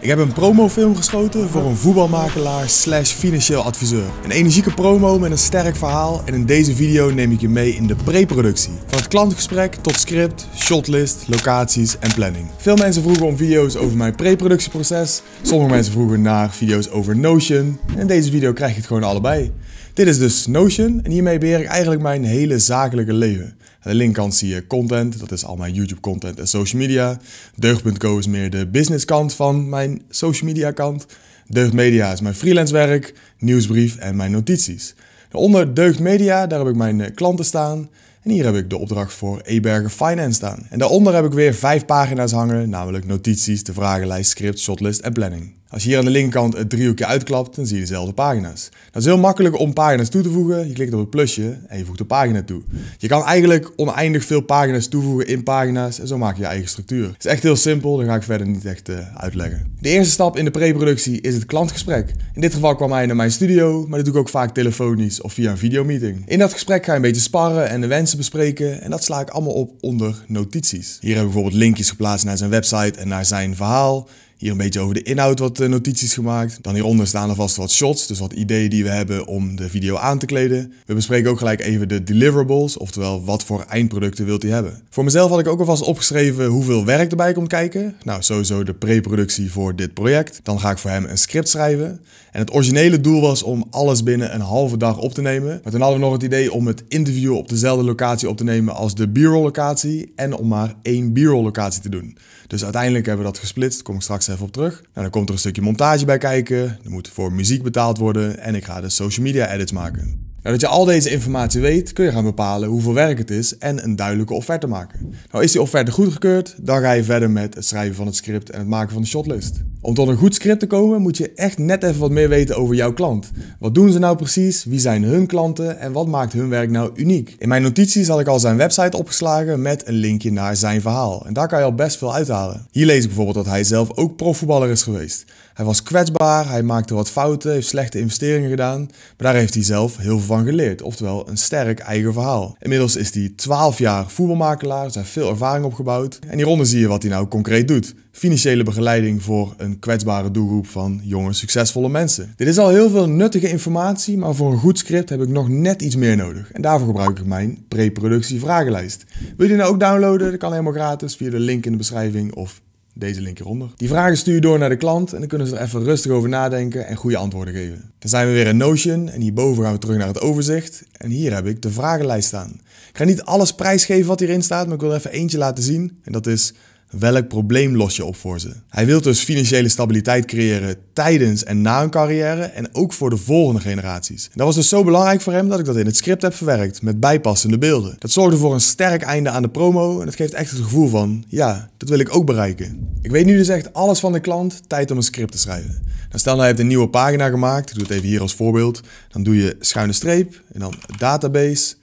Ik heb een promofilm geschoten voor een voetbalmakelaar slash financieel adviseur. Een energieke promo met een sterk verhaal en in deze video neem ik je mee in de pre-productie. Van het klantgesprek tot script, shotlist, locaties en planning. Veel mensen vroegen om video's over mijn pre-productieproces. Sommige mensen vroegen naar video's over Notion. En in deze video krijg je het gewoon allebei. Dit is dus Notion en hiermee beheer ik eigenlijk mijn hele zakelijke leven. Aan de linkerkant zie je content, dat is al mijn YouTube content en social media. Deugd.co is meer de business kant van mijn social media kant. Deugd Media is mijn freelance werk, nieuwsbrief en mijn notities. Onder Deugd Media, daar heb ik mijn klanten staan. En hier heb ik de opdracht voor Eberger Finance staan. En daaronder heb ik weer vijf pagina's hangen, namelijk notities, de vragenlijst, script, shotlist en planning. Als je hier aan de linkerkant het driehoekje uitklapt, dan zie je dezelfde pagina's. Dat is heel makkelijk om pagina's toe te voegen. Je klikt op het plusje en je voegt een pagina toe. Je kan eigenlijk oneindig veel pagina's toevoegen in pagina's en zo maak je je eigen structuur. Het is echt heel simpel, dat ga ik verder niet echt uh, uitleggen. De eerste stap in de pre-productie is het klantgesprek. In dit geval kwam hij naar mijn studio, maar dat doe ik ook vaak telefonisch of via een videomeeting. In dat gesprek ga je een beetje sparren en de wensen bespreken en dat sla ik allemaal op onder notities. Hier heb ik bijvoorbeeld linkjes geplaatst naar zijn website en naar zijn verhaal. Hier een beetje over de inhoud wat eh, notities gemaakt. Dan hieronder staan alvast wat shots, dus wat ideeën die we hebben om de video aan te kleden. We bespreken ook gelijk even de deliverables, oftewel wat voor eindproducten wilt u hebben. Voor mezelf had ik ook alvast opgeschreven hoeveel werk erbij komt kijken. Nou, sowieso de pre-productie voor dit project. Dan ga ik voor hem een script schrijven. En het originele doel was om alles binnen een halve dag op te nemen. Maar toen hadden we nog het idee om het interview op dezelfde locatie op te nemen als de b-roll locatie. En om maar één b-roll locatie te doen. Dus uiteindelijk hebben we dat gesplitst. Kom ik straks even op terug. Nou, dan komt er een stukje montage bij kijken. Er moet voor muziek betaald worden. En ik ga de social media edits maken. Nou, dat je al deze informatie weet, kun je gaan bepalen hoeveel werk het is en een duidelijke offerte maken. Nou, is die offerte goedgekeurd, dan ga je verder met het schrijven van het script en het maken van de shotlist. Om tot een goed script te komen, moet je echt net even wat meer weten over jouw klant. Wat doen ze nou precies? Wie zijn hun klanten? En wat maakt hun werk nou uniek? In mijn notities had ik al zijn website opgeslagen met een linkje naar zijn verhaal. En daar kan je al best veel uithalen. Hier lees ik bijvoorbeeld dat hij zelf ook profvoetballer is geweest. Hij was kwetsbaar, hij maakte wat fouten, heeft slechte investeringen gedaan. Maar daar heeft hij zelf heel veel van geleerd. Oftewel een sterk eigen verhaal. Inmiddels is hij 12 jaar voetbalmakelaar, dus heeft veel ervaring opgebouwd. En hieronder zie je wat hij nou concreet doet. Financiële begeleiding voor een kwetsbare doelgroep van jonge, succesvolle mensen. Dit is al heel veel nuttige informatie, maar voor een goed script heb ik nog net iets meer nodig. En daarvoor gebruik ik mijn pre-productie vragenlijst. Wil je die nou ook downloaden? Dat kan helemaal gratis via de link in de beschrijving of deze link hieronder. Die vragen stuur je door naar de klant en dan kunnen ze er even rustig over nadenken en goede antwoorden geven. Dan zijn we weer in Notion en hierboven gaan we terug naar het overzicht. En hier heb ik de vragenlijst staan. Ik ga niet alles prijsgeven wat hierin staat, maar ik wil er even eentje laten zien. En dat is Welk probleem los je op voor ze? Hij wil dus financiële stabiliteit creëren tijdens en na een carrière en ook voor de volgende generaties. Dat was dus zo belangrijk voor hem dat ik dat in het script heb verwerkt met bijpassende beelden. Dat zorgde voor een sterk einde aan de promo en dat geeft echt het gevoel van, ja, dat wil ik ook bereiken. Ik weet nu dus echt alles van de klant, tijd om een script te schrijven. Nou, stel nou je hebt een nieuwe pagina gemaakt, ik doe het even hier als voorbeeld. Dan doe je schuine streep en dan database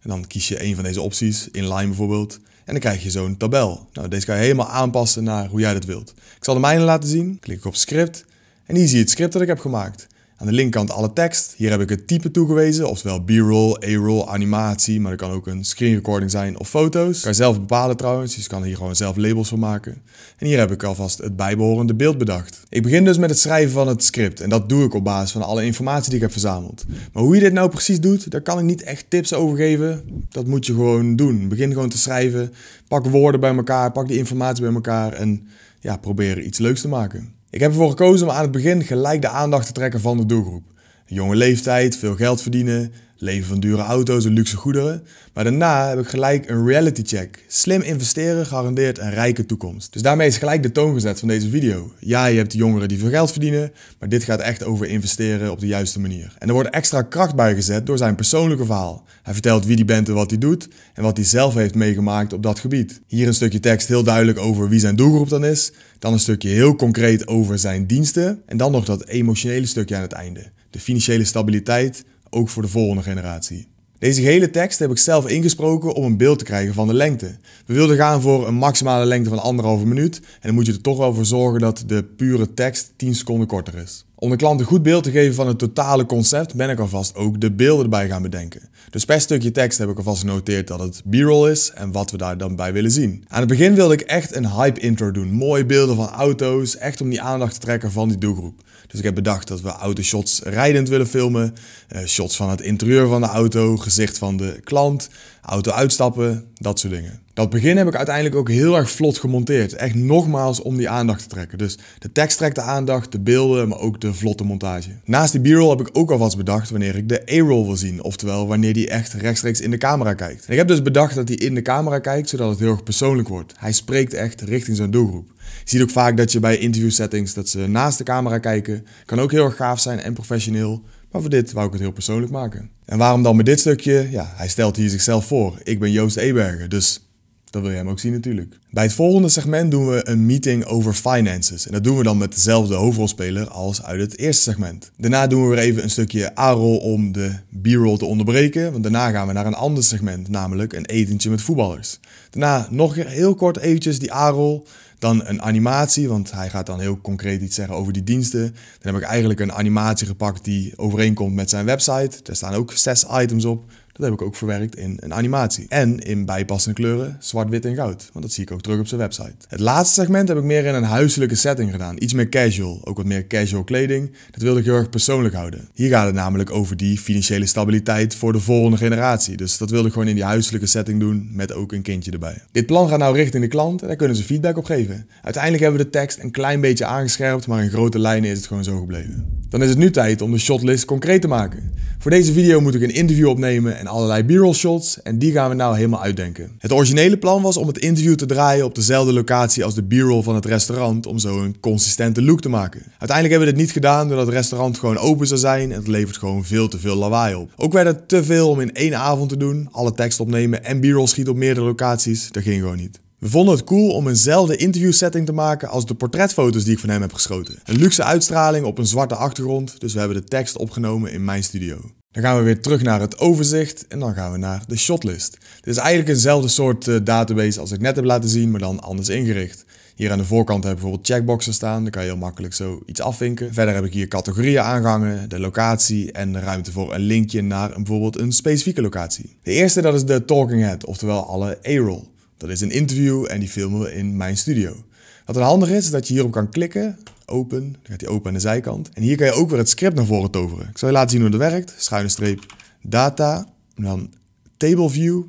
en dan kies je een van deze opties, inline bijvoorbeeld. En dan krijg je zo'n tabel. Nou, deze kan je helemaal aanpassen naar hoe jij dat wilt. Ik zal de mijne laten zien. Klik ik op script. En hier zie je het script dat ik heb gemaakt. Aan de linkerkant alle tekst. Hier heb ik het type toegewezen, oftewel B-roll, A-roll, animatie, maar dat kan ook een screen recording zijn of foto's. Kan zelf bepalen trouwens, dus je kan hier gewoon zelf labels van maken. En hier heb ik alvast het bijbehorende beeld bedacht. Ik begin dus met het schrijven van het script en dat doe ik op basis van alle informatie die ik heb verzameld. Maar hoe je dit nou precies doet, daar kan ik niet echt tips over geven. Dat moet je gewoon doen. Begin gewoon te schrijven, pak woorden bij elkaar, pak die informatie bij elkaar en ja, probeer iets leuks te maken. Ik heb ervoor gekozen om aan het begin gelijk de aandacht te trekken van de doelgroep. Een jonge leeftijd, veel geld verdienen, leven van dure auto's en luxe goederen. Maar daarna heb ik gelijk een reality check. Slim investeren garandeert een rijke toekomst. Dus daarmee is gelijk de toon gezet van deze video. Ja, je hebt jongeren die veel geld verdienen, maar dit gaat echt over investeren op de juiste manier. En er wordt extra kracht bij gezet door zijn persoonlijke verhaal. Hij vertelt wie die bent en wat hij doet en wat hij zelf heeft meegemaakt op dat gebied. Hier een stukje tekst heel duidelijk over wie zijn doelgroep dan is. Dan een stukje heel concreet over zijn diensten. En dan nog dat emotionele stukje aan het einde. De financiële stabiliteit, ook voor de volgende generatie. Deze gehele tekst heb ik zelf ingesproken om een beeld te krijgen van de lengte. We wilden gaan voor een maximale lengte van anderhalve minuut en dan moet je er toch wel voor zorgen dat de pure tekst 10 seconden korter is. Om de klant een goed beeld te geven van het totale concept ben ik alvast ook de beelden erbij gaan bedenken. Dus per stukje tekst heb ik alvast genoteerd dat het b-roll is en wat we daar dan bij willen zien. Aan het begin wilde ik echt een hype intro doen. Mooie beelden van auto's, echt om die aandacht te trekken van die doelgroep. Dus ik heb bedacht dat we autoshots rijdend willen filmen, eh, shots van het interieur van de auto, gezicht van de klant, auto uitstappen, dat soort dingen. Dat begin heb ik uiteindelijk ook heel erg vlot gemonteerd. Echt nogmaals om die aandacht te trekken. Dus de tekst trekt de aandacht, de beelden, maar ook de vlotte montage. Naast die b-roll heb ik ook alvast bedacht wanneer ik de A-roll wil zien. Oftewel wanneer die echt rechtstreeks in de camera kijkt. Ik heb dus bedacht dat hij in de camera kijkt, zodat het heel erg persoonlijk wordt. Hij spreekt echt richting zijn doelgroep. Je ziet ook vaak dat je bij interview settings dat ze naast de camera kijken. Kan ook heel erg gaaf zijn en professioneel. Maar voor dit wou ik het heel persoonlijk maken. En waarom dan met dit stukje? Ja, hij stelt hier zichzelf voor. Ik ben Joost Eberger, dus dat wil je hem ook zien natuurlijk. Bij het volgende segment doen we een meeting over finances. En dat doen we dan met dezelfde hoofdrolspeler als uit het eerste segment. Daarna doen we weer even een stukje A-roll om de B-roll te onderbreken. Want daarna gaan we naar een ander segment, namelijk een etentje met voetballers. Daarna nog heel kort eventjes die A-roll. Dan een animatie, want hij gaat dan heel concreet iets zeggen over die diensten. Dan heb ik eigenlijk een animatie gepakt die overeenkomt met zijn website. Daar staan ook zes items op. Dat heb ik ook verwerkt in een animatie. En in bijpassende kleuren, zwart, wit en goud. Want dat zie ik ook terug op zijn website. Het laatste segment heb ik meer in een huiselijke setting gedaan. Iets meer casual. Ook wat meer casual kleding. Dat wilde ik heel erg persoonlijk houden. Hier gaat het namelijk over die financiële stabiliteit voor de volgende generatie. Dus dat wilde ik gewoon in die huiselijke setting doen. Met ook een kindje erbij. Dit plan gaat nou richting de klant. En daar kunnen ze feedback op geven. Uiteindelijk hebben we de tekst een klein beetje aangescherpt. Maar in grote lijnen is het gewoon zo gebleven. Dan is het nu tijd om de shotlist concreet te maken. Voor deze video moet ik een interview opnemen en allerlei b-roll shots en die gaan we nou helemaal uitdenken. Het originele plan was om het interview te draaien op dezelfde locatie als de b-roll van het restaurant om zo een consistente look te maken. Uiteindelijk hebben we dit niet gedaan doordat het restaurant gewoon open zou zijn en het levert gewoon veel te veel lawaai op. Ook werd het te veel om in één avond te doen, alle tekst opnemen en b-roll schieten op meerdere locaties, dat ging gewoon niet. We vonden het cool om eenzelfde interview setting te maken als de portretfoto's die ik van hem heb geschoten. Een luxe uitstraling op een zwarte achtergrond, dus we hebben de tekst opgenomen in mijn studio. Dan gaan we weer terug naar het overzicht en dan gaan we naar de shotlist. Dit is eigenlijk eenzelfde soort uh, database als ik net heb laten zien, maar dan anders ingericht. Hier aan de voorkant heb ik bijvoorbeeld checkboxen staan, dan kan je heel makkelijk zo iets afvinken. Verder heb ik hier categorieën aangehangen, de locatie en de ruimte voor een linkje naar bijvoorbeeld een specifieke locatie. De eerste dat is de talking head, oftewel alle A-roll. Dat is een interview en die filmen we in mijn studio. Wat een handig is, is dat je hierop kan klikken, open, dan gaat hij open aan de zijkant. En hier kan je ook weer het script naar voren toveren. Ik zal je laten zien hoe het werkt. Schuine streep data, en dan table view.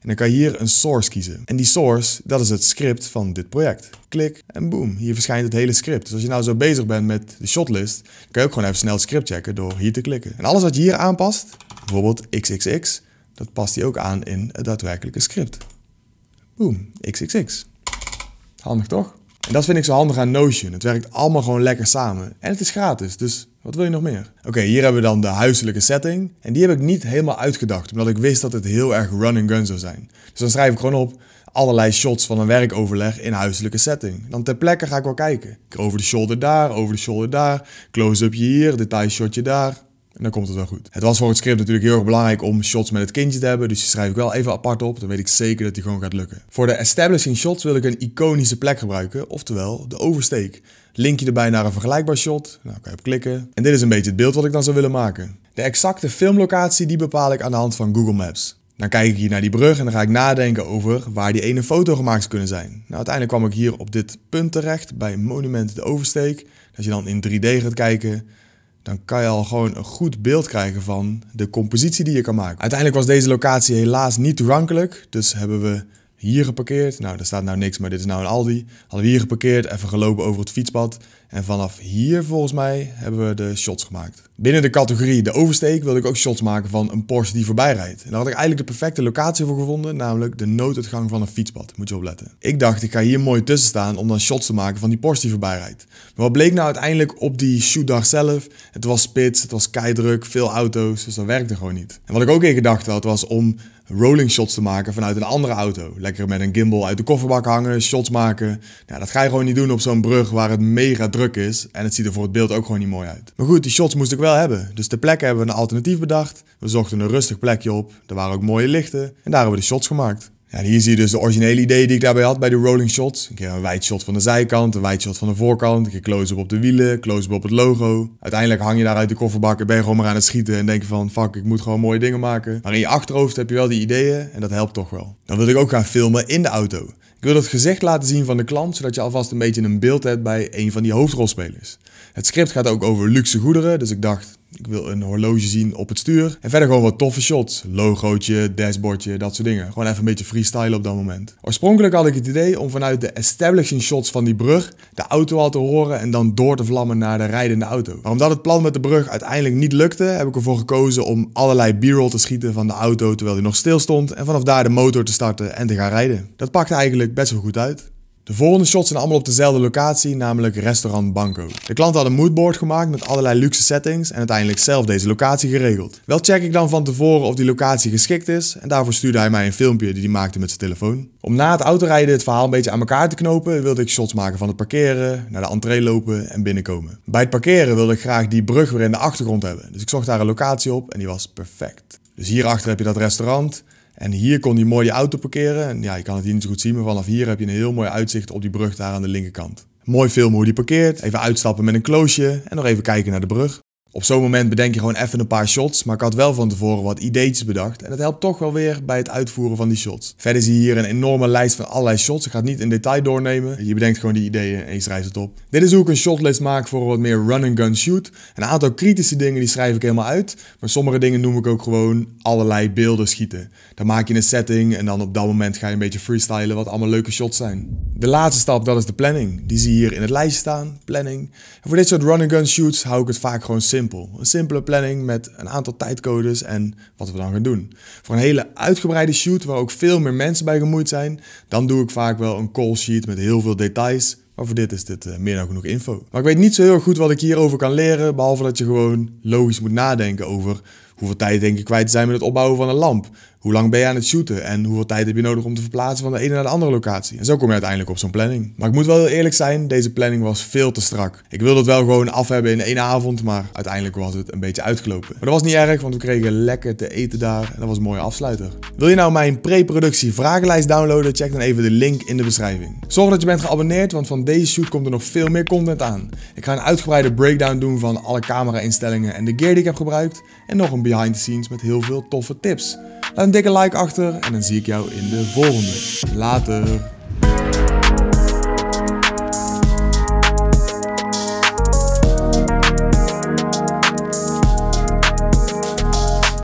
En dan kan je hier een source kiezen. En die source, dat is het script van dit project. Klik en boom, hier verschijnt het hele script. Dus als je nou zo bezig bent met de shotlist, dan kan je ook gewoon even snel het script checken door hier te klikken. En alles wat je hier aanpast, bijvoorbeeld XXX, dat past hij ook aan in het daadwerkelijke script. Boom, XXX. Handig toch? Dat vind ik zo handig aan Notion. Het werkt allemaal gewoon lekker samen. En het is gratis, dus wat wil je nog meer? Oké, hier hebben we dan de huiselijke setting. En die heb ik niet helemaal uitgedacht, omdat ik wist dat het heel erg run and gun zou zijn. Dus dan schrijf ik gewoon op allerlei shots van een werkoverleg in huiselijke setting. Dan ter plekke ga ik wel kijken. Over de shoulder daar, over de shoulder daar, close-upje hier, detailshotje daar. En dan komt het wel goed. Het was voor het script natuurlijk heel erg belangrijk om shots met het kindje te hebben. Dus die schrijf ik wel even apart op. Dan weet ik zeker dat die gewoon gaat lukken. Voor de establishing shots wil ik een iconische plek gebruiken. Oftewel de oversteek. Linkje erbij naar een vergelijkbaar shot. Nou, kan je op klikken. En dit is een beetje het beeld wat ik dan zou willen maken. De exacte filmlocatie die bepaal ik aan de hand van Google Maps. Dan kijk ik hier naar die brug en dan ga ik nadenken over waar die ene foto gemaakt zou kunnen zijn. Nou, uiteindelijk kwam ik hier op dit punt terecht bij Monument de Oversteek. Als je dan in 3D gaat kijken, dan kan je al gewoon een goed beeld krijgen van de compositie die je kan maken. Uiteindelijk was deze locatie helaas niet toegankelijk, dus hebben we hier geparkeerd. Nou, daar staat nou niks, maar dit is nou een Aldi. Hadden we hier geparkeerd, even gelopen over het fietspad. En vanaf hier, volgens mij, hebben we de shots gemaakt. Binnen de categorie de oversteek wilde ik ook shots maken van een Porsche die voorbij rijdt. En daar had ik eigenlijk de perfecte locatie voor gevonden, namelijk de nooduitgang van een fietspad. Moet je opletten. Ik dacht, ik ga hier mooi tussen staan om dan shots te maken van die Porsche die voorbij rijdt. Maar wat bleek nou uiteindelijk op die shootdag zelf? Het was spits, het was keidruk, veel auto's, dus dat werkte gewoon niet. En wat ik ook in gedachten had, was om rolling shots te maken vanuit een andere auto. Lekker met een gimbal uit de kofferbak hangen, shots maken. Nou, dat ga je gewoon niet doen op zo'n brug waar het mega druk is. En het ziet er voor het beeld ook gewoon niet mooi uit. Maar goed, die shots moest ik wel hebben. Dus de plek hebben we een alternatief bedacht. We zochten een rustig plekje op. Er waren ook mooie lichten. En daar hebben we de shots gemaakt. Hier zie je dus de originele ideeën die ik daarbij had bij de rolling shots. Een keer een wide shot van de zijkant, een wide shot van de voorkant, een keer close-up op de wielen, close-up op het logo. Uiteindelijk hang je daar uit de kofferbak en ben je gewoon maar aan het schieten en denk je van fuck, ik moet gewoon mooie dingen maken. Maar in je achterhoofd heb je wel die ideeën en dat helpt toch wel. Dan wil ik ook gaan filmen in de auto. Ik wil het gezicht laten zien van de klant, zodat je alvast een beetje een beeld hebt bij een van die hoofdrolspelers. Het script gaat ook over luxe goederen, dus ik dacht, ik wil een horloge zien op het stuur. En verder gewoon wat toffe shots. Logootje, dashboardje, dat soort dingen. Gewoon even een beetje freestyle op dat moment. Oorspronkelijk had ik het idee om vanuit de establishing shots van die brug de auto al te horen en dan door te vlammen naar de rijdende auto. Maar omdat het plan met de brug uiteindelijk niet lukte, heb ik ervoor gekozen om allerlei b-roll te schieten van de auto terwijl die nog stil stond. En vanaf daar de motor te starten en te gaan rijden. Dat pakte eigenlijk best wel goed uit. De volgende shots zijn allemaal op dezelfde locatie, namelijk restaurant Banco. De klant had een moodboard gemaakt met allerlei luxe settings en uiteindelijk zelf deze locatie geregeld. Wel check ik dan van tevoren of die locatie geschikt is en daarvoor stuurde hij mij een filmpje die hij maakte met zijn telefoon. Om na het autorijden het verhaal een beetje aan elkaar te knopen, wilde ik shots maken van het parkeren, naar de entree lopen en binnenkomen. Bij het parkeren wilde ik graag die brug weer in de achtergrond hebben, dus ik zocht daar een locatie op en die was perfect. Dus hierachter heb je dat restaurant. En hier kon hij mooi die auto parkeren. En ja, je kan het hier niet zo goed zien, maar vanaf hier heb je een heel mooi uitzicht op die brug daar aan de linkerkant. Mooi filmen hoe die parkeert, even uitstappen met een kloosje en nog even kijken naar de brug. Op zo'n moment bedenk je gewoon even een paar shots, maar ik had wel van tevoren wat ideetjes bedacht. En dat helpt toch wel weer bij het uitvoeren van die shots. Verder zie je hier een enorme lijst van allerlei shots. Ik ga het niet in detail doornemen. Je bedenkt gewoon die ideeën en je schrijft het op. Dit is hoe ik een shotlist maak voor wat meer run-and-gun shoot. Een aantal kritische dingen die schrijf ik helemaal uit. Maar sommige dingen noem ik ook gewoon allerlei beelden schieten. Dan maak je een setting en dan op dat moment ga je een beetje freestylen wat allemaal leuke shots zijn. De laatste stap, dat is de planning. Die zie je hier in het lijstje staan, planning. En voor dit soort run-and-gun shoots hou ik het vaak gewoon simpel. Een simpele planning met een aantal tijdcodes en wat we dan gaan doen. Voor een hele uitgebreide shoot waar ook veel meer mensen bij gemoeid zijn, dan doe ik vaak wel een call sheet met heel veel details. Maar voor dit is dit uh, meer dan genoeg info. Maar ik weet niet zo heel goed wat ik hierover kan leren, behalve dat je gewoon logisch moet nadenken over hoeveel tijd denk je kwijt zijn met het opbouwen van een lamp. Hoe lang ben je aan het shooten en hoeveel tijd heb je nodig om te verplaatsen van de ene naar de andere locatie? En zo kom je uiteindelijk op zo'n planning. Maar ik moet wel heel eerlijk zijn, deze planning was veel te strak. Ik wilde het wel gewoon af hebben in één avond, maar uiteindelijk was het een beetje uitgelopen. Maar dat was niet erg, want we kregen lekker te eten daar en dat was een mooie afsluiter. Wil je nou mijn pre-productie vragenlijst downloaden? Check dan even de link in de beschrijving. Zorg dat je bent geabonneerd, want van deze shoot komt er nog veel meer content aan. Ik ga een uitgebreide breakdown doen van alle camera-instellingen en de gear die ik heb gebruikt. En nog een behind the scenes met heel veel toffe tips. Laat een dikke like achter en dan zie ik jou in de volgende. Later.